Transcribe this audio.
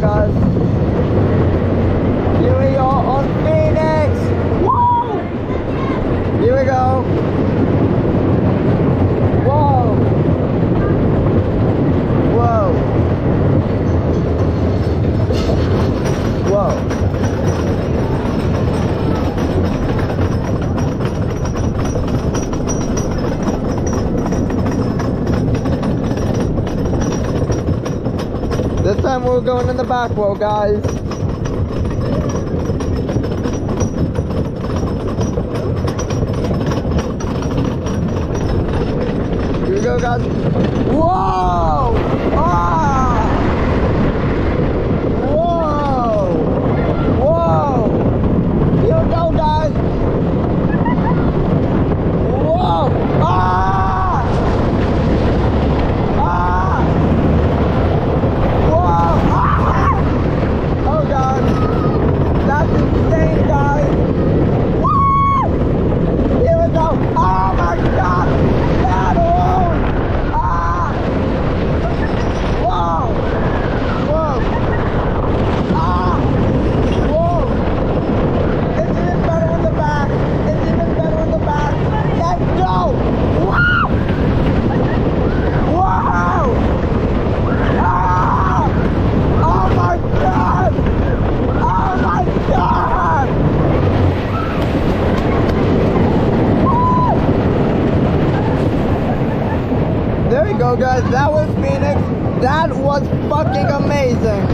casa. This time we're going in the back row, guys. Here we go, guys. Whoa! There we go, guys. That was Phoenix. That was fucking amazing.